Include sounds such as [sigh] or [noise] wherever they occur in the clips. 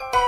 चलो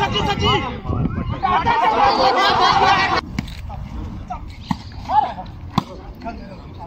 सच्ची सच्ची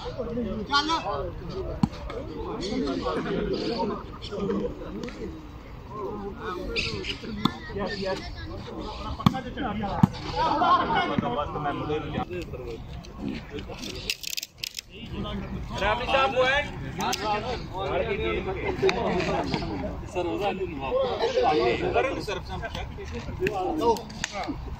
ਜਾ आ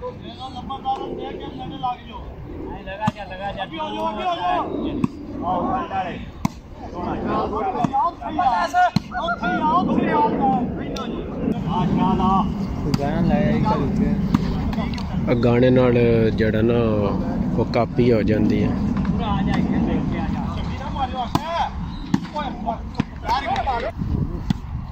ਨੰਬਰ ਆ ਰਾਸ ਪਾਸੇ ਦੇ ਅੱਗੇ ਉਹ ਇਹਦਾ ਨੰਬਰਦਾਰ ਦੇ ਕੇ ਨੇੜੇ ਲੱਗ ਜਾਓ ਨਹੀਂ ਲਗਾ ਜਾ ਲਗਾ ਜਾ ਅੱਗੇ ਹੋ ਜਾਓ ਅੱਗੇ ਹੋ ਜਾਓ आओ उठा ले ਆ ਗਾਣੇ ਨਾਲ ਜਿਹੜਾ ਨਾ ਉਹ ਕਾਪੀ ਹੋ ਜਾਂਦੀ ਹੈ आप या सर्वस चुको आपको पैण जानी ਬਣੀ ਹੋਈ ਚੌੜ ਦਾ ਪਿੰਡ ਵਿੱਚ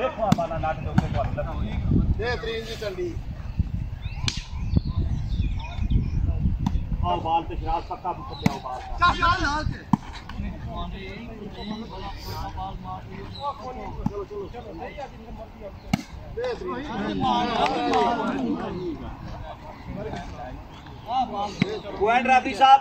देखो बाला नाट दे ऊपर बोल आओ बाल पे शराब पक्का भी आओ बाल। का। पॉइंट राफी साहब।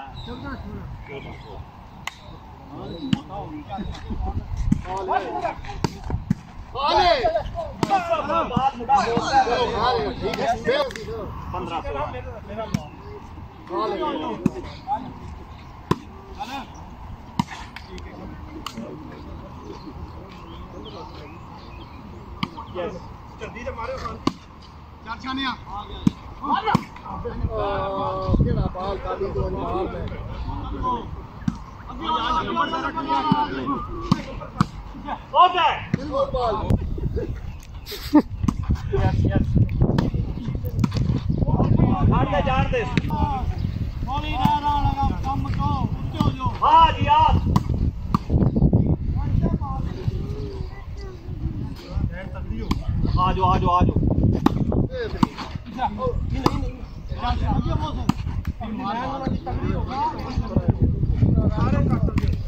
यस जल्दी मारो चार छाने आ मार केड़ा बाल काली दो मार अभी आ नंबर रख लिया Love that. yes, yes. हार दे जार दे गोली ना ना लगा कम को उठो जो हाँ जी आप आ जाओ आ जाओ आ जाओ नहीं नहीं नहीं आगे मौसम तगड़ी होगा सारे काट दो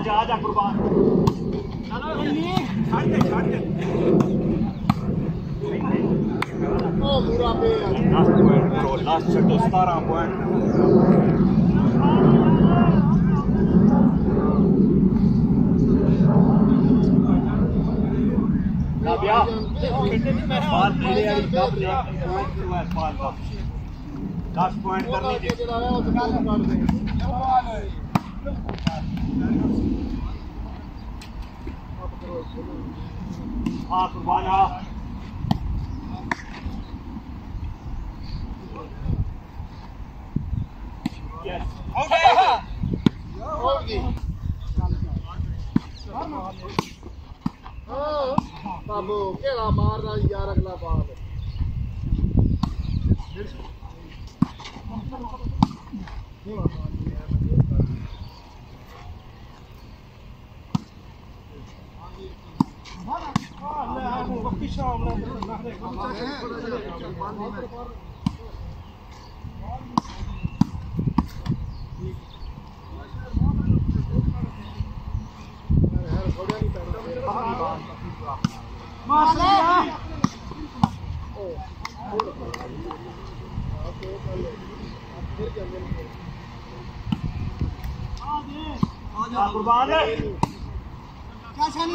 आजा आजा कुर्बान। छाड़ दे छाड़ दे ओ बुरा पे। Last point bro last shot 17 point लाबिया ball player यार कब ले पॉइंट हुआ है बाल का लास्ट पॉइंट कर लीजिए Ah, Kurbana. Yes. Okay. Okay. बाबू केला मारना यार अगला बार ਕੁਰਬਾਨ ਕਿਆ ਸ਼ਾਨ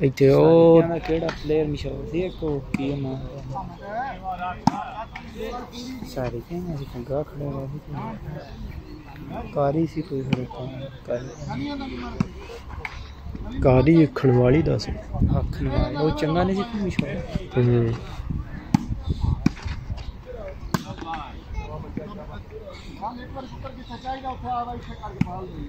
ਇੱਥੇ ਉਹ ਦਾ ਕਿਹੜਾ ਪਲੇਅਰ ਮਸ਼ਹੂਰ ਸੀ ਇੱਕ ਉਹ ਕੀ ਨਾਮ ਸਾਰੇ ਕਹਿੰਦੇ ਸੀ ਕੰਗਾ ਖੜੇ ਰਹੇ ਸੀ ਕਾਰੀ ਸੀ ਕੋਈ ਹੋਰ ਕਾਰੀ ਕਾਦੀ ਵੇਖਣ ਵਾਲੀ ਦੱਸ ਹੱਥ ਨਾਲ ਉਹ ਚੰਗਾ ਨਹੀਂ ਸੀ ਕੋਈ ਮਸ਼ਹੂਰ ਹੂੰ ਹਾਂ ਇੱਕ ਵਾਰ ਪੁੱਤਰ ਕਿੱਥੇ ਚਾਹੀਦਾ ਉੱਥੇ ਆ ਵਾ ਇੱਥੇ ਕਰਕੇ ਫਾਲ ਦੇ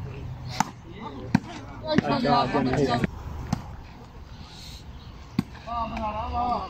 वाह बना रहा वाह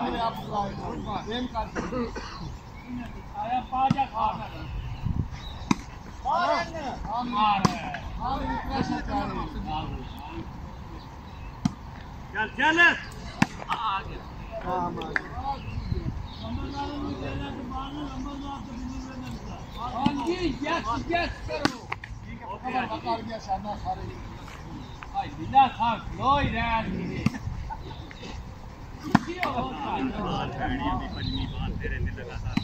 Hadi Abdullah. Vurma. Benim karşımda. Ayağa bağacak abi. Bağır anne. Abi. Abi yıkılaş et abi. Gel gel lan. Aa gel. Tamam abi. Ramazan'ın üzerinde bağlı Ramazan'ın üzerinde. Hangi yer yer karo? Bakalım bakalım ya senden sarı. Ay billah sarf. Loy der. पंजमी बात तेरे लगातार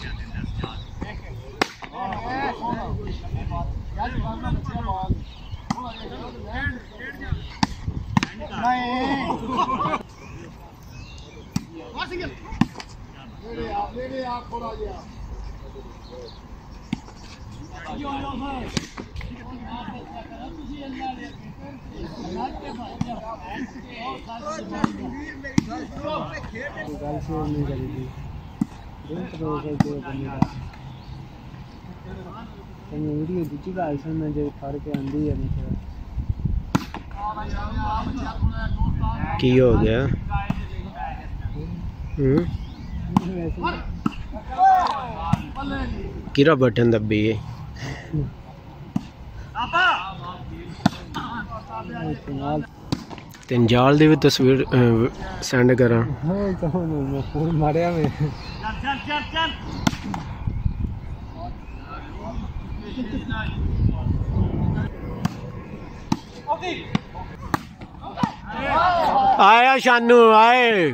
video ഇതിച്ച് calcium ഫറക്ക് आंदी है की हो गया? हम्म? किरा बटन दबी गई ਤੇ ਜਾਲ ਦੀ ਵੀ ਤਸਵੀਰ ਸੈਂਡ ਕਰਾਂ ਹੋ ਤੁਹਾਨੂੰ ਮੈਂ ਫੋਨ ਮਾਰਿਆ ਮੈਂ ਚੱਲ ਚੱਲ ਚੱਲ ਚੱਲ ਓਕੇ ਆਇਆ ਸ਼ਾਨੂ ਆਏ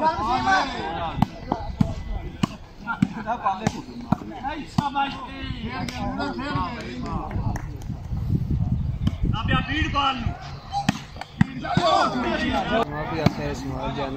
打不进吗？那关键，哎，上半区。那边边防。这边是马尔加诺。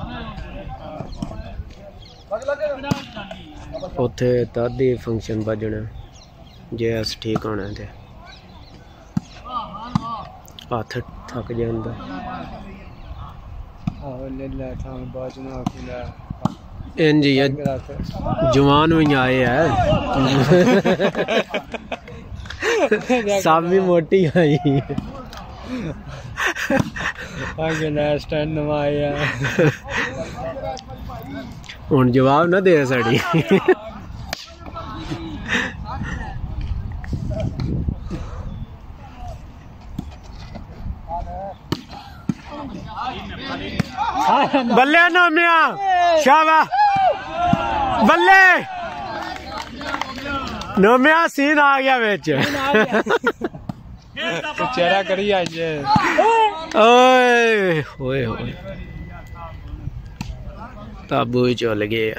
ਉੱਥੇ ਤਦ ਹੀ ਫੰਕਸ਼ਨ ਵੱਜਣਾ ਜੇ ਅਸ ਠੀਕ ਹੋਣਾ ਤੇ ਹੱਥ ਥੱਕ ਜਾਂਦਾ ਆਹ ਲੈ ਲੈ ਤਾਂ ਬਾਅਦ ਨਾ ਕਿਲਾ ਇੰਜ ਹੀ ਆ, ਜਵਾਨ ਵੀ ਆਏ ਆ ਸਭ ਵੀ ਮੋਟੀ ਆਈ ਆਗੇ ਨਾ ਸਟੈਂਡ ਨਵਾਂ ਆਇਆ ਹੁਣ ਜਵਾਬ ਨਾ ਦੇ [laughs] बल्ले ना मिया। शाबाश। बल्ले। नोमिया सीन आ गया बेच। तो चेहरा करी आज ओए ओए ताबू चल गए।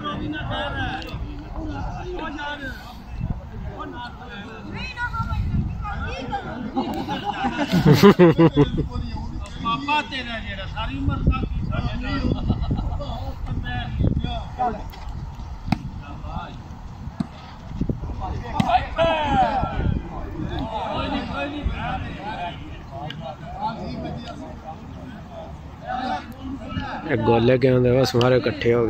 Marina Terra. Olha, olha. Olha, olha. ਚੱਲ ਚੱਲ ਚੱਲ ਰਾਬੀ ਸਾਹਿਬ ਪੁਆਇੰਟ ਪਾਪਾ ਤੇਰਾ ਜਿਹੜਾ ਸਾਰੀ ਉਮਰ ਦਾ ਕੀ ਸਾਡੇ ਨਾਲ ਇਹ ਗੋਲੇ ਕਿਉਂ ਦੇ ਬਸ ਸਾਰੇ ਇਕੱਠੇ ਹੋ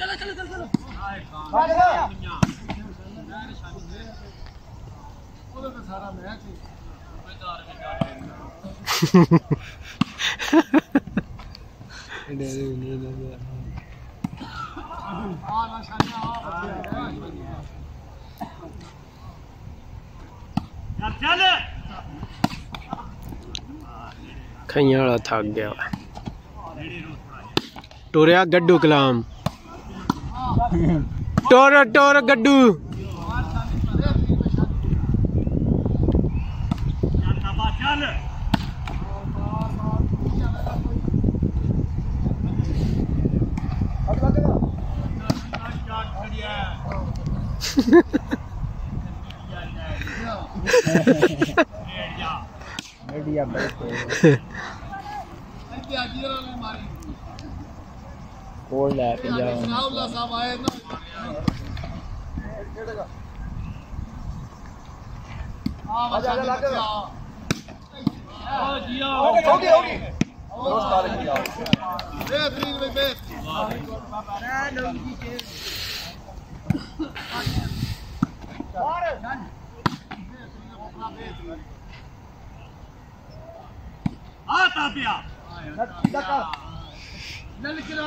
चलो चलो चलो चलो। थक गया। गड्डू कलाम। टोर टोर गड्डू। मुल्ला साहब आए ना। आजा आजा लाकर होगी होगी दोस्त आ रही है बेहतरीन भाई बेहतरीन। आता पिया ललकरा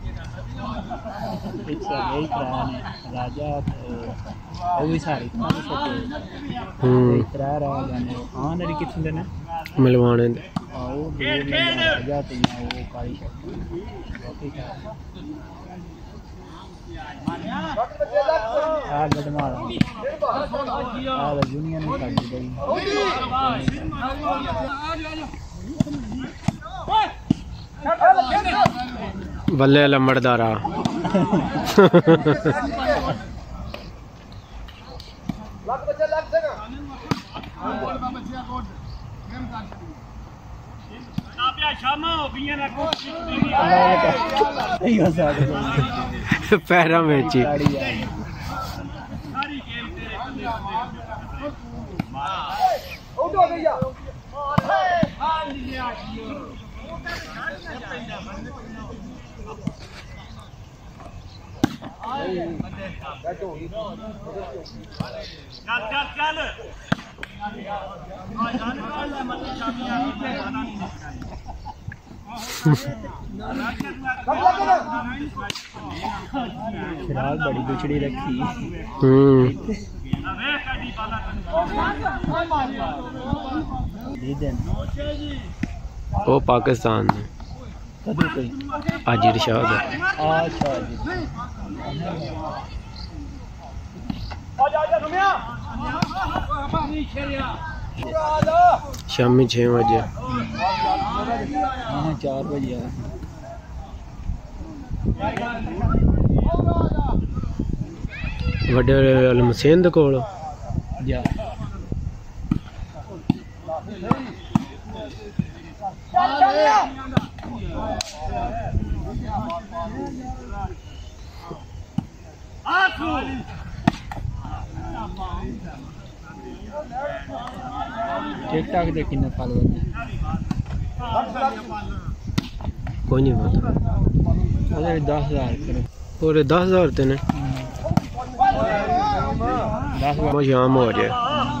ਨਹੀਂ ਬਾਬਾ ਗਰਾਈ ਨਾ ਗੁੱਟ ਕੇ ਹੂੰ ਦਾ ਗੁੱਟਾਂ ਦਾ ਗਰਾਈ ਇੱਕ ਕੰਨਾ ਫੂਟਾਂ ਦਾ ਇੱਕ ਪਿੰਡੀ ਤੋਂ ਦਾ ਕਈਆਂ ਵਾਲਾ ਜੀ ਇੱਕ ਸਾਰੇ ਕਰਾਨ ਰਾਜਾ ਤੇ ਉਹ ਵੀ ਸਾਰੇ ਕੰਮ ਸਕੇ ਹੂੰ ਤਰਾ ਰਾਜਾ ਨੇ ਹਾਂ ਨਰੀ ਕਿੱਥੋਂ ਦੇ ਨੇ ਮਿਲਵਾਣੇ ਦੇ ਆਓ ਦੇ ਰਾਜਾ ਤੇ ਉਹ ਕਾਲੀ ਸ਼ਕਤੀ ਬਾਕੀ ਕਾ ਆ ਗਦਮਾਲ ਆ ਦਾ ਯੂਨੀਅਨ ਨੂੰ ਕੱਢ ਗਈ ਬੱਲੇ ਲੰਮੜਦਾਰਾ ਲੱਗ ਬੱਚਾ ਲੱਗ ਸਗਾ [laughs] ਬੱਚਿਆ ਕੋਟ ਗੇਮ ਕਰ ਨਾ ਪਿਆ ਸ਼ਾਮਾਂ ਹੋ ਗਈਆਂ ਨਾ ਕੁਛ ਇਹ ਹੋ ਸਕਦਾ ਪੈਰਾਂ ਵਿੱਚ ਹੀ खराब बड़ी बिछड़ी रखी। हम्म। ओ पाकिस्तान ਅੱਜ ਇਰਸ਼ਾਦ ਹੈ। ਅੱਛਾ ਜੀ ਆ ਜਾ ਜਾ। ਸੁਮਿਆ ਸ਼ਾਮੀ 6 ਵਜੇ। ਹਾਂ 4 ਵਜੇ ਆ। ਵੱਡੇ ਅਲਮਸੇਨ ਦੇ ਕੋਲ। ਜਾ। ਆਖੂ ठीक ठाक देखी नेपाल कोई नहीं पता। दस हज़ार करो पूरे दस हज़ार तेने तो हम्म। दस यहाँ हो रहा है।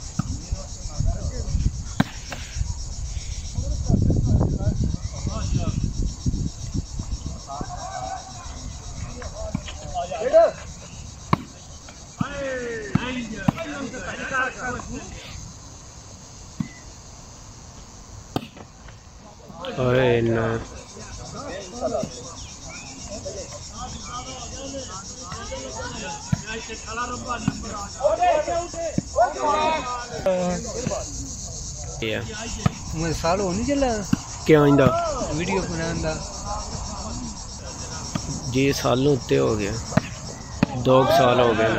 and uh, जी साल उत्ते हो गया। दो साल हो गए।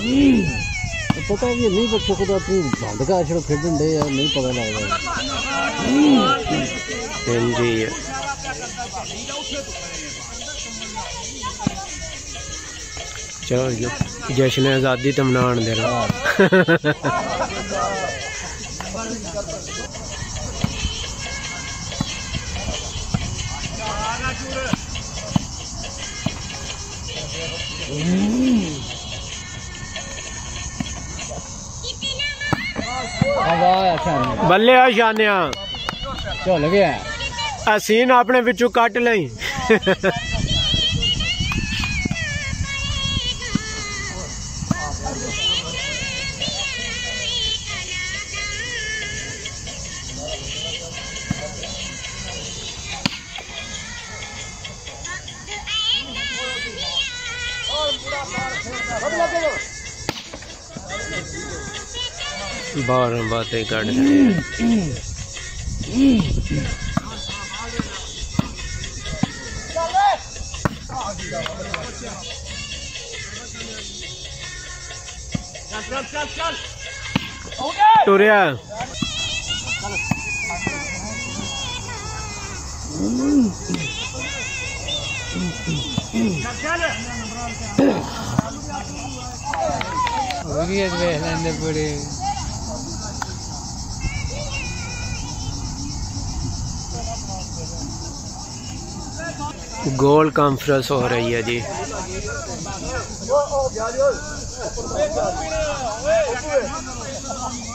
हम्म। तो पता नहीं बच्चों को तो अपनी बंद का आशड़ खेडन नहीं पता लगता। हम्म। एम जी चलो जश्न आज़ादी तो मना देना बल्ले आ जाने चल गया असीन अपने बिचू कट ली बार बातें कट सूर्या। गोल कॉन्फ्रेंस हो रही है जी।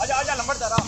आजा आजा लंबड़ दरा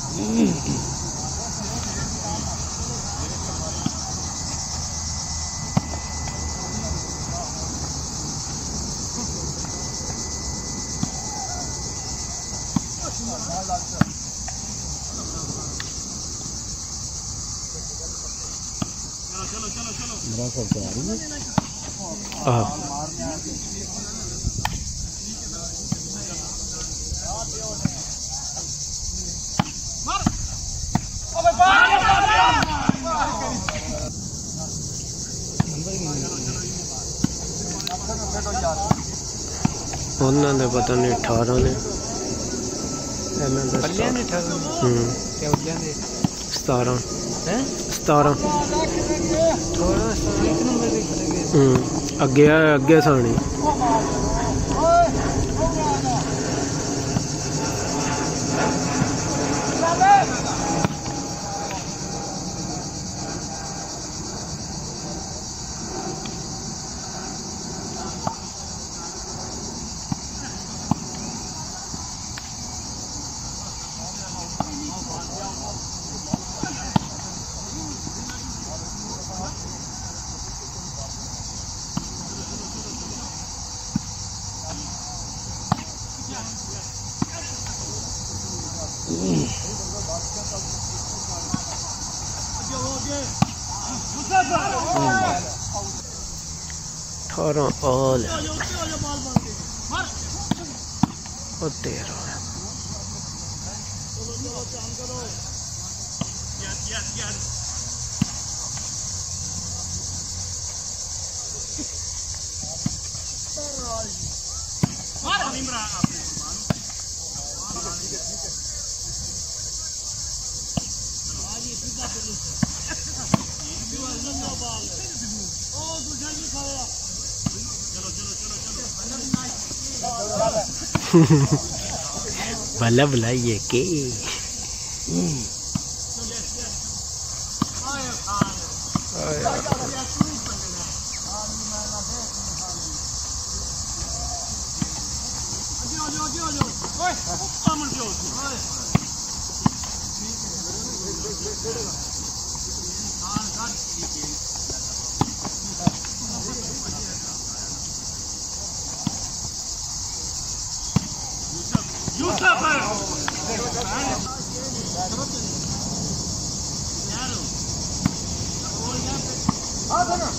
ये ਸਰਕਾਰੀ ਆਹ। ਉਹਨਾਂ ਦੇ ਪਤਾ ਨਹੀਂ 18 ਨੇ। ਇਹਨਾਂ ਦਾ 18 ਹੂੰ। ਤੇ ਉਹਨਾਂ ਦੇ? 17 ਹੈ? 17 ਥੋੜਾ ਸਾ ਇੱਕ ਨੰਬਰ ਦੇ ਖੜੇ ਹੂੰ ਅੱਗੇ ਆ ਅੱਗੇ ਸਾਣੀ ऑल और तेरह [laughs] भला बुलाइए के? 아, 되나?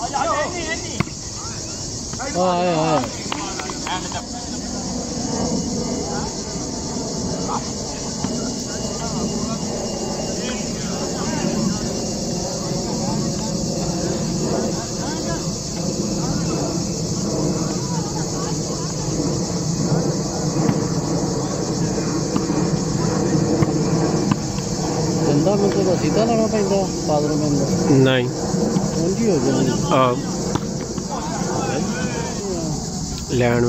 아, 야, 니 앤니. 아, 예, 예. नहीं। उनकी हो land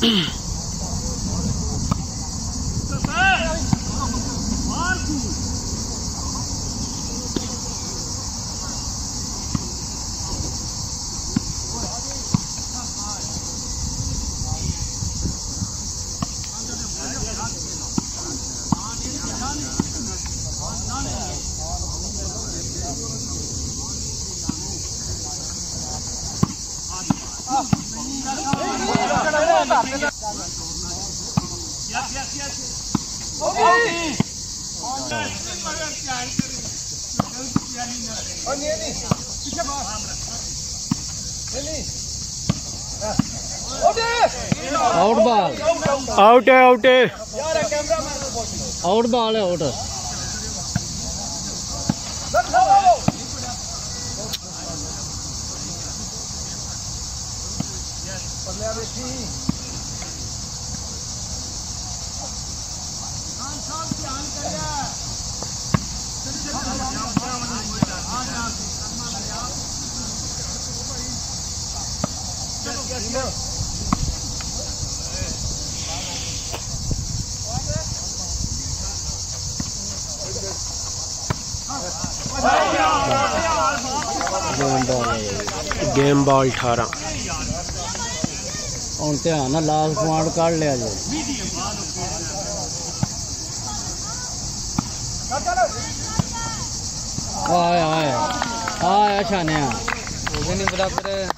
Mm-hmm. Out ball. Out है आउट है। आउट बाल है आउट है। गेम बॉल अठारह। और ध्यान लाल पॉइंट काट लिया जो आया आया आया छाने बराबर